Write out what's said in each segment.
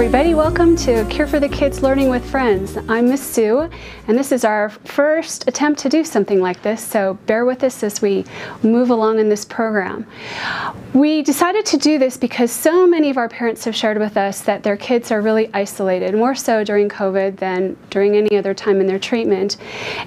everybody. Welcome to Cure for the Kids Learning with Friends. I'm Miss Sue, and this is our first attempt to do something like this, so bear with us as we move along in this program. We decided to do this because so many of our parents have shared with us that their kids are really isolated, more so during COVID than during any other time in their treatment,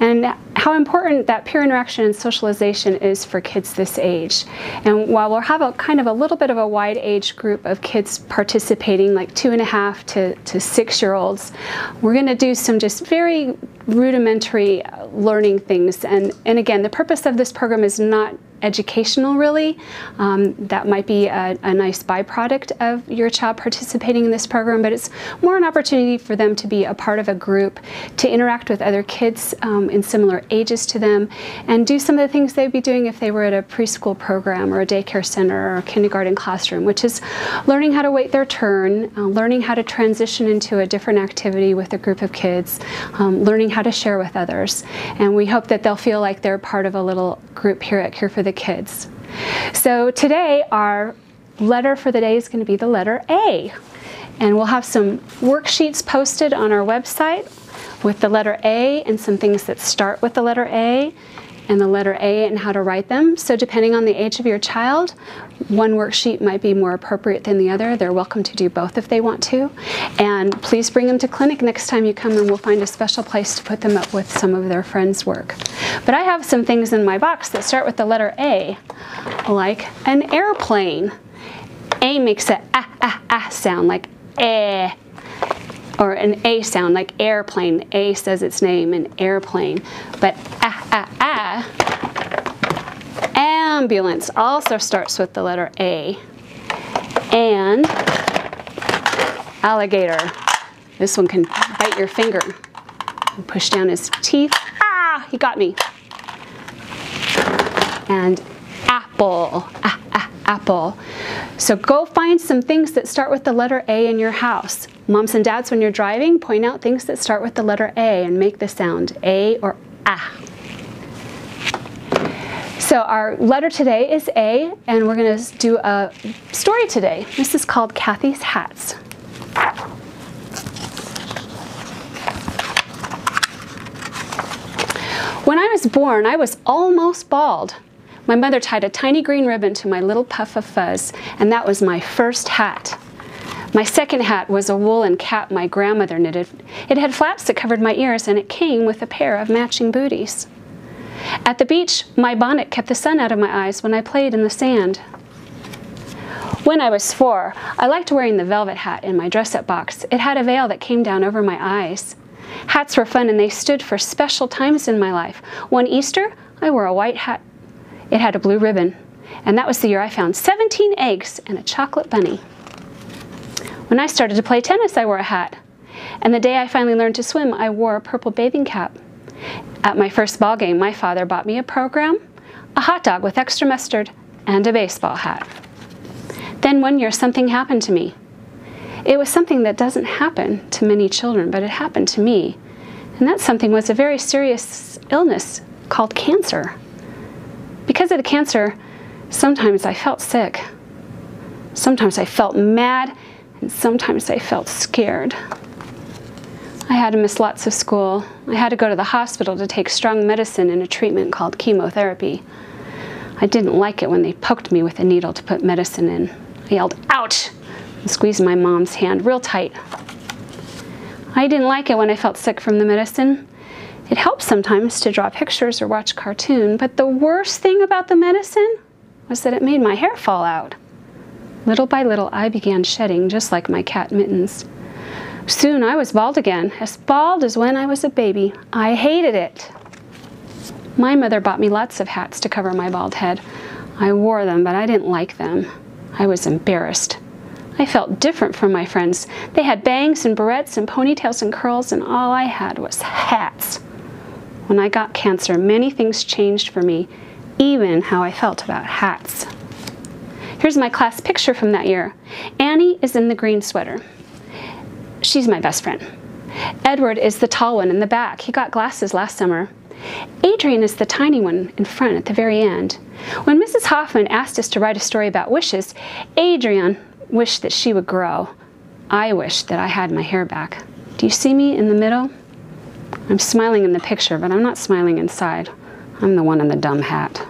and how important that peer interaction and socialization is for kids this age. And while we'll have a kind of a little bit of a wide age group of kids participating, like two and a half to, to six year olds, we're going to do some just very rudimentary learning things. And, and again, the purpose of this program is not educational really. Um, that might be a, a, nice byproduct of your child participating in this program, but it's more an opportunity for them to be a part of a group, to interact with other kids um, in similar ages to them, and do some of the things they'd be doing if they were at a preschool program or a daycare center or a kindergarten classroom, which is learning how to wait their turn, uh, learning how to transition into a different activity with a group of kids, um, learning how to share with others. And we hope that they'll feel like they're part of a little group here at Cure for the the kids. So today our letter for the day is going to be the letter A. And we'll have some worksheets posted on our website with the letter A and some things that start with the letter A and the letter A and how to write them. So depending on the age of your child, one worksheet might be more appropriate than the other. They're welcome to do both if they want to. And please bring them to clinic next time you come and we'll find a special place to put them up with some of their friends' work. But I have some things in my box that start with the letter A, like an airplane. A makes a ah, ah, ah sound, like eh or an A sound like airplane. A says its name, an airplane. But ah, ah, ah. Ambulance also starts with the letter A. And alligator. This one can bite your finger push down his teeth. Ah, he got me. And apple. Ah, ah, apple. So go find some things that start with the letter A in your house. Moms and dads, when you're driving, point out things that start with the letter A and make the sound A or ah. So our letter today is A, and we're going to do a story today. This is called Kathy's Hats. When I was born, I was almost bald. My mother tied a tiny green ribbon to my little puff of fuzz, and that was my first hat. My second hat was a woolen cap my grandmother knitted. It had flaps that covered my ears and it came with a pair of matching booties. At the beach, my bonnet kept the sun out of my eyes when I played in the sand. When I was four, I liked wearing the velvet hat in my dress-up box. It had a veil that came down over my eyes. Hats were fun and they stood for special times in my life. One Easter, I wore a white hat. It had a blue ribbon. And that was the year I found 17 eggs and a chocolate bunny. When I started to play tennis, I wore a hat. And the day I finally learned to swim, I wore a purple bathing cap. At my first ball game, my father bought me a program, a hot dog with extra mustard, and a baseball hat. Then one year, something happened to me. It was something that doesn't happen to many children, but it happened to me. And that something was a very serious illness called cancer. Because of the cancer, sometimes I felt sick. Sometimes I felt mad and sometimes I felt scared. I had to miss lots of school. I had to go to the hospital to take strong medicine in a treatment called chemotherapy. I didn't like it when they poked me with a needle to put medicine in. I yelled, ouch, and squeezed my mom's hand real tight. I didn't like it when I felt sick from the medicine. It helped sometimes to draw pictures or watch cartoon, but the worst thing about the medicine was that it made my hair fall out. Little by little, I began shedding, just like my cat Mittens. Soon I was bald again, as bald as when I was a baby. I hated it. My mother bought me lots of hats to cover my bald head. I wore them, but I didn't like them. I was embarrassed. I felt different from my friends. They had bangs and barrettes and ponytails and curls, and all I had was hats. When I got cancer, many things changed for me, even how I felt about hats. Here's my class picture from that year. Annie is in the green sweater. She's my best friend. Edward is the tall one in the back. He got glasses last summer. Adrian is the tiny one in front at the very end. When Mrs. Hoffman asked us to write a story about wishes, Adrian wished that she would grow. I wish that I had my hair back. Do you see me in the middle? I'm smiling in the picture, but I'm not smiling inside. I'm the one in the dumb hat.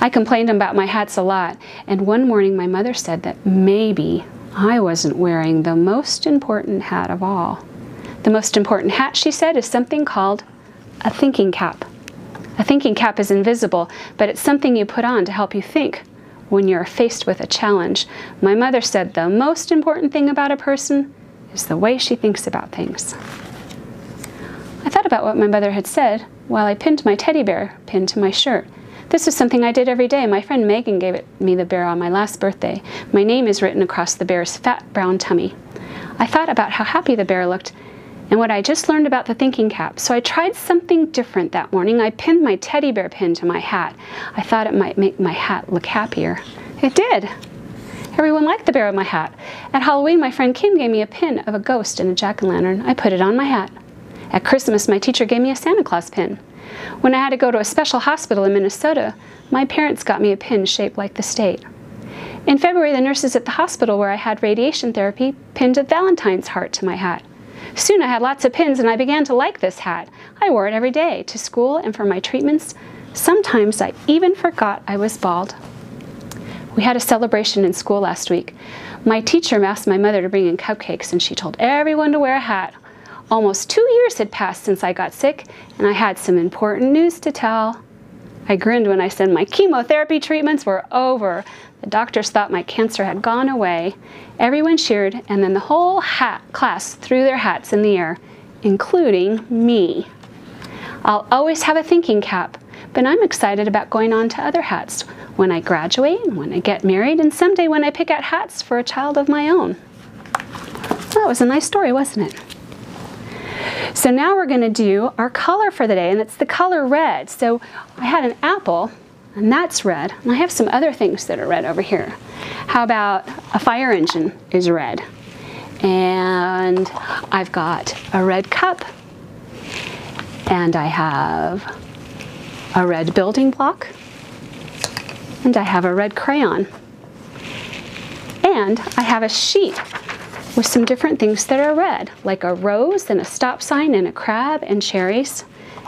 I complained about my hats a lot, and one morning my mother said that maybe I wasn't wearing the most important hat of all. The most important hat, she said, is something called a thinking cap. A thinking cap is invisible, but it's something you put on to help you think when you're faced with a challenge. My mother said the most important thing about a person is the way she thinks about things. I thought about what my mother had said while I pinned my teddy bear pin to my shirt. This was something I did every day. My friend Megan gave it, me the bear on my last birthday. My name is written across the bear's fat brown tummy. I thought about how happy the bear looked and what I just learned about the thinking cap, so I tried something different that morning. I pinned my teddy bear pin to my hat. I thought it might make my hat look happier. It did. Everyone liked the bear on my hat. At Halloween, my friend Kim gave me a pin of a ghost and a jack-o'-lantern. I put it on my hat. At Christmas, my teacher gave me a Santa Claus pin. When I had to go to a special hospital in Minnesota, my parents got me a pin shaped like the state. In February, the nurses at the hospital where I had radiation therapy pinned a Valentine's heart to my hat. Soon I had lots of pins and I began to like this hat. I wore it every day to school and for my treatments. Sometimes I even forgot I was bald. We had a celebration in school last week. My teacher asked my mother to bring in cupcakes and she told everyone to wear a hat. Almost two years had passed since I got sick and I had some important news to tell. I grinned when I said my chemotherapy treatments were over. The doctors thought my cancer had gone away. Everyone cheered, and then the whole class threw their hats in the air, including me. I'll always have a thinking cap, but I'm excited about going on to other hats when I graduate, when I get married, and someday when I pick out hats for a child of my own. That was a nice story, wasn't it? So now we're going to do our color for the day, and it's the color red. So I had an apple, and that's red. And I have some other things that are red over here. How about a fire engine is red? And I've got a red cup, and I have a red building block, and I have a red crayon, and I have a sheet with some different things that are red, like a rose and a stop sign and a crab and cherries,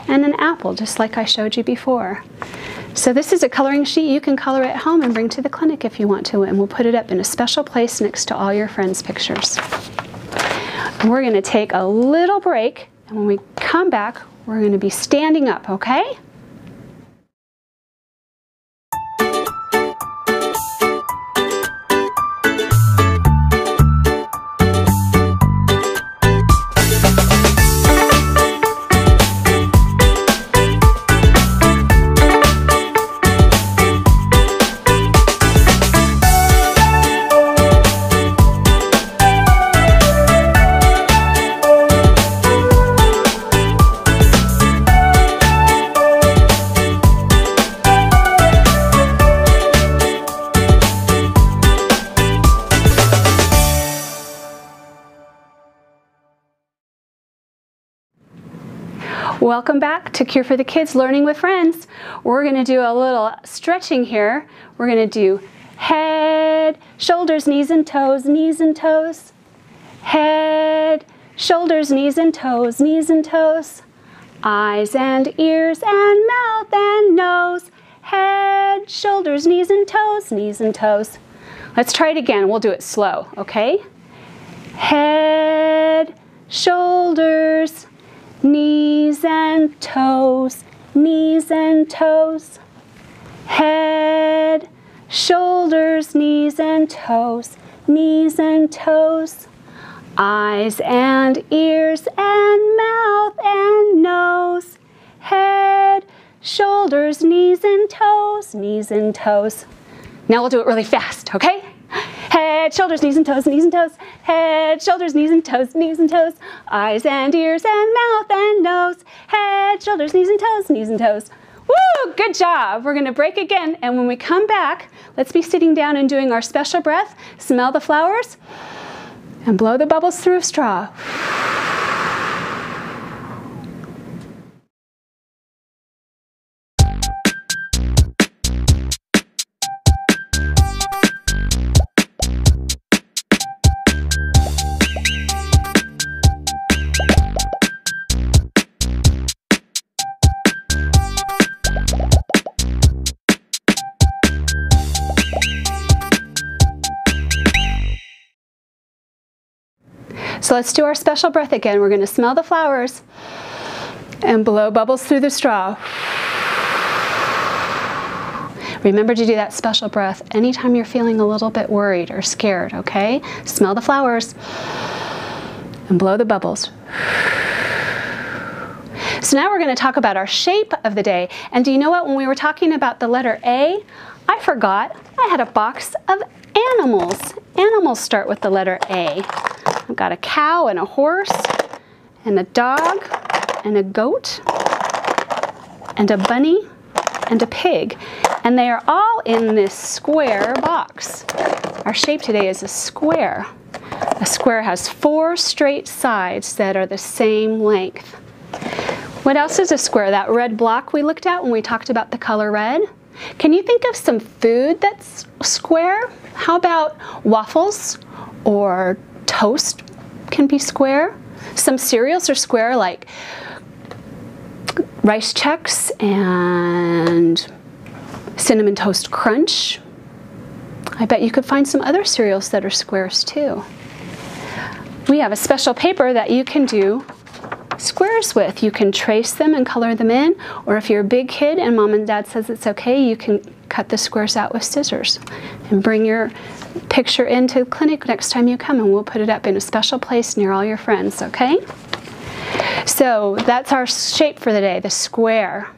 and an apple, just like I showed you before. So this is a coloring sheet you can color at home and bring to the clinic if you want to, and we'll put it up in a special place next to all your friends' pictures. And we're gonna take a little break, and when we come back, we're gonna be standing up, okay? Welcome back to Cure for the Kids Learning with Friends. We're going to do a little stretching here. We're going to do head, shoulders, knees and toes, knees and toes. Head, shoulders, knees and toes, knees and toes. Eyes and ears and mouth and nose. Head, shoulders, knees and toes, knees and toes. Let's try it again. We'll do it slow, okay? Head, shoulders, knees and toes, knees and toes, head, shoulders, knees and toes, knees and toes, eyes and ears and mouth and nose, head, shoulders, knees and toes, knees and toes. Now we'll do it really fast, okay? Head, shoulders, knees and toes, knees and toes. Head, shoulders, knees and toes, knees and toes. Eyes and ears and mouth and nose. Head, shoulders, knees and toes, knees and toes. Woo, good job. We're gonna break again. And when we come back, let's be sitting down and doing our special breath. Smell the flowers and blow the bubbles through a straw. So let's do our special breath again. We're going to smell the flowers and blow bubbles through the straw. Remember to do that special breath anytime you're feeling a little bit worried or scared, okay? Smell the flowers and blow the bubbles. So now we're going to talk about our shape of the day. And do you know what? When we were talking about the letter A, I forgot I had a box of animals. Animals start with the letter A. I've got a cow and a horse and a dog and a goat and a bunny and a pig. And they are all in this square box. Our shape today is a square. A square has four straight sides that are the same length. What else is a square? That red block we looked at when we talked about the color red? Can you think of some food that's square? How about waffles or toast can be square? Some cereals are square like Rice Chex and Cinnamon Toast Crunch. I bet you could find some other cereals that are squares too. We have a special paper that you can do squares with. You can trace them and color them in, or if you're a big kid and mom and dad says it's okay, you can cut the squares out with scissors and bring your picture into the clinic next time you come and we'll put it up in a special place near all your friends, okay? So that's our shape for the day, the square.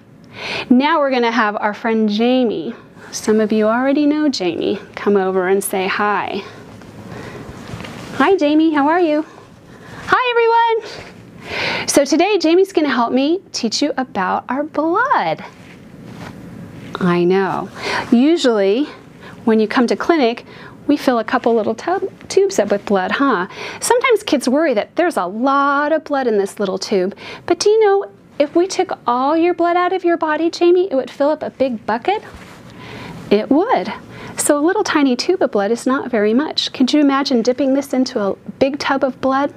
Now we're gonna have our friend Jamie. Some of you already know Jamie. Come over and say hi. Hi Jamie, how are you? Hi everyone! So today Jamie's gonna help me teach you about our blood. I know. Usually when you come to clinic, we fill a couple little tubes up with blood, huh? Sometimes kids worry that there's a lot of blood in this little tube, but do you know if we took all your blood out of your body, Jamie, it would fill up a big bucket? It would. So a little tiny tube of blood is not very much. Could you imagine dipping this into a big tub of blood?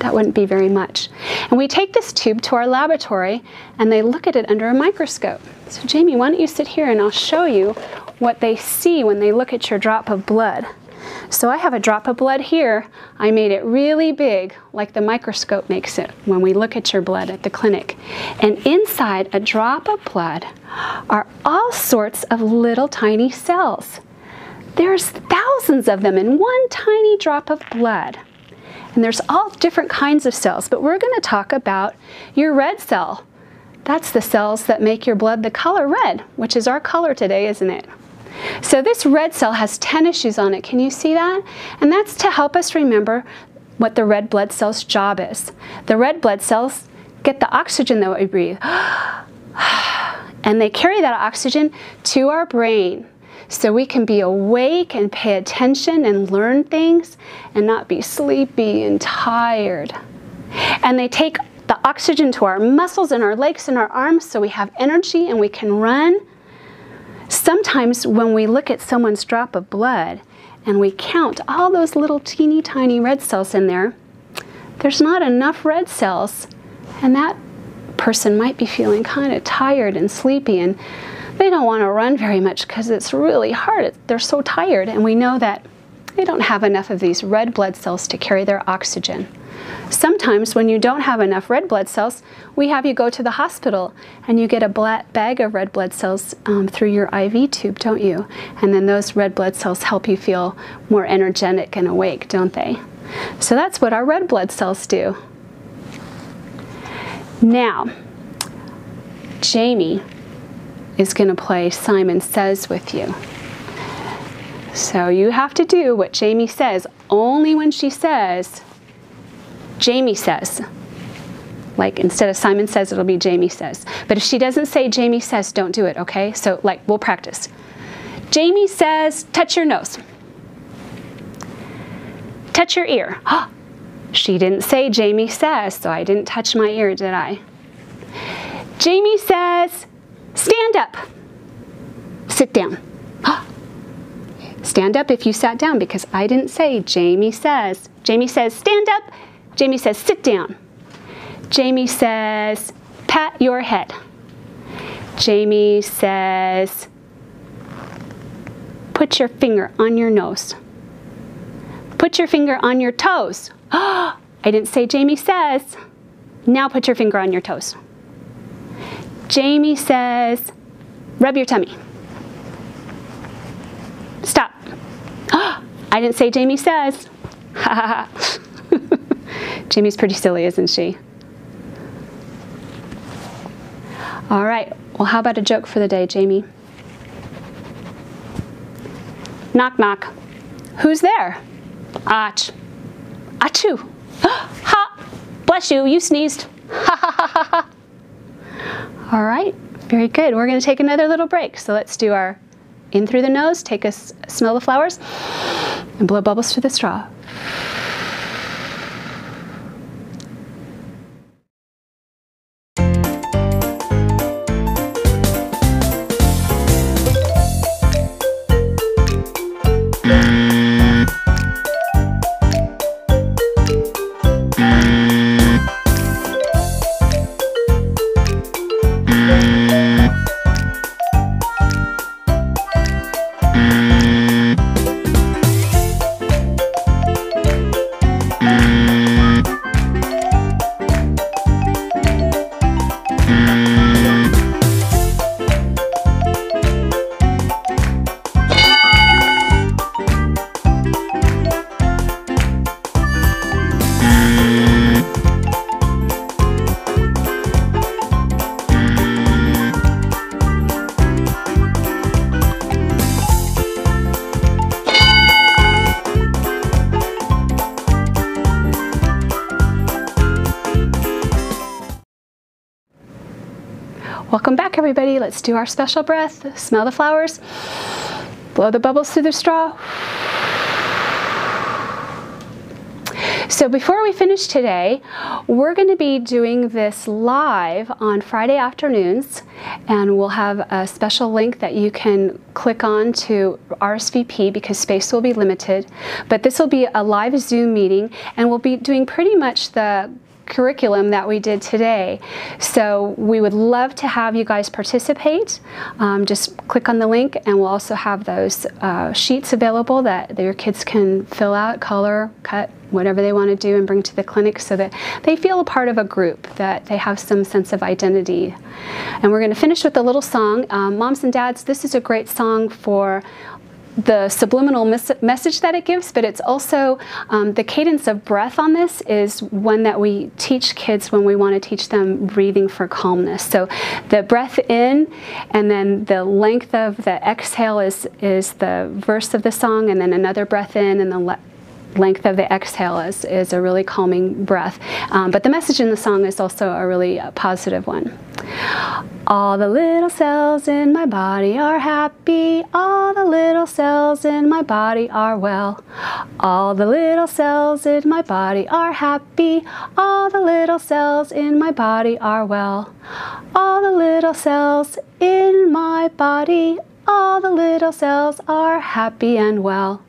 That wouldn't be very much. And we take this tube to our laboratory and they look at it under a microscope. So Jamie, why don't you sit here and I'll show you what they see when they look at your drop of blood. So I have a drop of blood here. I made it really big, like the microscope makes it when we look at your blood at the clinic. And inside a drop of blood are all sorts of little tiny cells. There's thousands of them in one tiny drop of blood. And there's all different kinds of cells, but we're gonna talk about your red cell. That's the cells that make your blood the color red, which is our color today, isn't it? So this red cell has tennis shoes on it. Can you see that? And that's to help us remember what the red blood cell's job is. The red blood cells get the oxygen that we breathe. and they carry that oxygen to our brain so we can be awake and pay attention and learn things and not be sleepy and tired. And they take the oxygen to our muscles and our legs and our arms so we have energy and we can run Sometimes when we look at someone's drop of blood and we count all those little teeny tiny red cells in there, there's not enough red cells and that person might be feeling kind of tired and sleepy and they don't want to run very much because it's really hard. They're so tired and we know that they don't have enough of these red blood cells to carry their oxygen. Sometimes when you don't have enough red blood cells, we have you go to the hospital and you get a bag of red blood cells um, through your IV tube, don't you? And then those red blood cells help you feel more energetic and awake, don't they? So that's what our red blood cells do. Now, Jamie is going to play Simon Says with you. So you have to do what Jamie says only when she says, Jamie says. Like instead of Simon says, it'll be Jamie says. But if she doesn't say Jamie says, don't do it, okay? So like we'll practice. Jamie says, touch your nose. Touch your ear. she didn't say Jamie says, so I didn't touch my ear, did I? Jamie says, stand up. Sit down. stand up if you sat down because I didn't say Jamie says. Jamie says, stand up. Jamie says, sit down. Jamie says, pat your head. Jamie says, put your finger on your nose. Put your finger on your toes. I didn't say Jamie says. Now put your finger on your toes. Jamie says, rub your tummy. Stop. I didn't say Jamie says. Jamie's pretty silly, isn't she? All right, well, how about a joke for the day, Jamie? Knock, knock. Who's there? Ach. Achoo. Ha! Bless you, you sneezed. Ha ha ha. All right, very good. We're going to take another little break. So let's do our in through the nose, take a smell the flowers, and blow bubbles through the straw. Welcome back everybody. Let's do our special breath. Smell the flowers. Blow the bubbles through the straw. So before we finish today, we're going to be doing this live on Friday afternoons and we'll have a special link that you can click on to RSVP because space will be limited. But this will be a live Zoom meeting and we'll be doing pretty much the curriculum that we did today. So we would love to have you guys participate. Um, just click on the link and we'll also have those uh, sheets available that your kids can fill out, color, cut, whatever they want to do and bring to the clinic so that they feel a part of a group, that they have some sense of identity. And we're going to finish with a little song. Um, moms and dads, this is a great song for the subliminal mes message that it gives, but it's also um, the cadence of breath on this is one that we teach kids when we want to teach them breathing for calmness. So the breath in and then the length of the exhale is, is the verse of the song, and then another breath in and the length of the exhale is, is a really calming breath. Um, but the message in the song is also a really positive one. All the little cells in my body are happy. All the little cells in my body are well. All the little cells in my body are happy. All the little cells in my body are well. All the little cells in my body all the little cells are happy and well.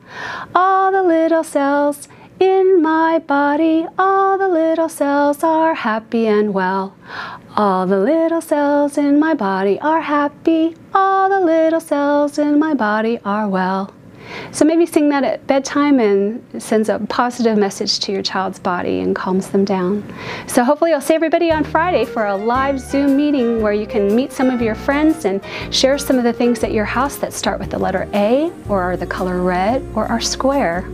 All the little cells in my body, all the little cells are happy and well. All the little cells in my body are happy. All the little cells in my body are well. So maybe sing that at bedtime and sends a positive message to your child's body and calms them down. So hopefully I'll see everybody on Friday for a live Zoom meeting where you can meet some of your friends and share some of the things at your house that start with the letter A or are the color red or are square.